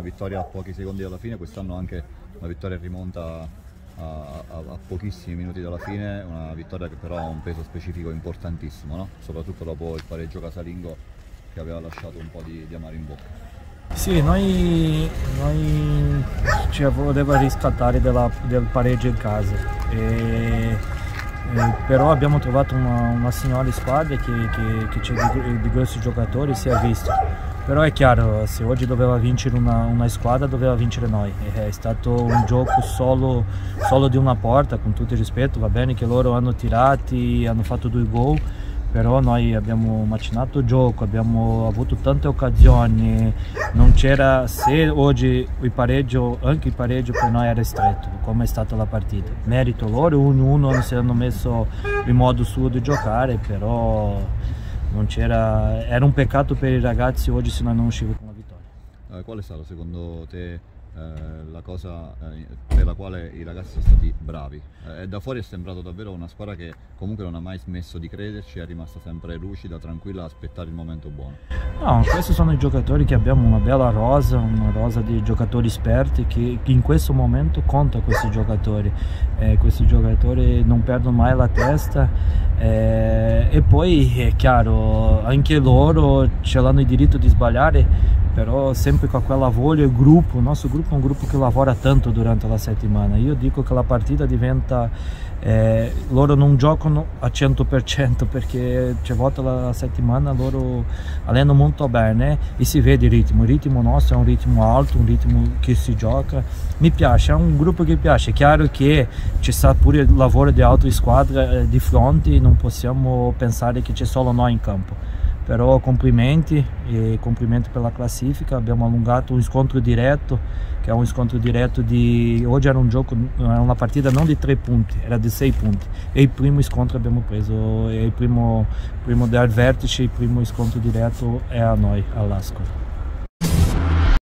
vittoria a pochi secondi dalla fine, quest'anno anche una vittoria rimonta a, a, a, pochissimi minuti dalla fine, una vittoria che però ha un peso specifico importantissimo, no? soprattutto dopo il pareggio casalingo che aveva lasciato un po' di, di amaro in bocca. Sì, noi, noi ci voleva riscattare della, del pareggio in casa, e, e, però abbiamo trovato una, una signora squadra che, che, che c'è di, di, grossi giocatori, si è visto. Però è chiaro, se oggi doveva vincere una, una squadra doveva vincere noi, è stato un gioco solo, solo di una porta, con tutto il rispetto, va bene che loro hanno tirati, hanno fatto due gol, però noi abbiamo macinato il gioco, abbiamo avuto tante occasioni, non c'era, se oggi il pareggio, anche il pareggio per noi era stretto, come è stata la partita. Merito loro, ognuno si hanno messo il modo suo di giocare, però era un peccato per i ragazzi oggi se noi non uscivamo con la vittoria. Eh, qual è stato secondo te eh, la cosa eh, per la quale i ragazzi sono stati bravi. Eh, da fuori è sembrato davvero una squadra che comunque non ha mai smesso di crederci, è rimasta sempre lucida, tranquilla, a aspettare il momento buono. No, questi sono i giocatori che abbiamo una bella rosa, una rosa di giocatori esperti che, in questo momento conta questi giocatori. Eh, questi giocatori non perdono mai la testa eh, e poi è chiaro, anche loro ce l'hanno il diritto di sbagliare però sempre com aquela voglia, il gruppo, il nostro gruppo è un gruppo che lavora tanto durante la settimana. Io dico che la partita diventa, eh, loro non giocano a 100% perché c'è volta la settimana loro allenano molto bene e si vede il ritmo, il ritmo nostro è un ritmo alto, un ritmo che si gioca. Mi piace, è un gruppo che piace, è chiaro che ci sta pure il lavoro di altre squadre eh, di fronte, non possiamo pensare che c'è solo noi in campo però complimenti e complimenti per la classifica. Abbiamo allungato un scontro diretto che è un scontro diretto di oggi era un gioco era una partita non di tre punti era di sei punti. E il primo scontro abbiamo preso è il primo, primo del vertice il primo scontro diretto è a noi all'Ascoli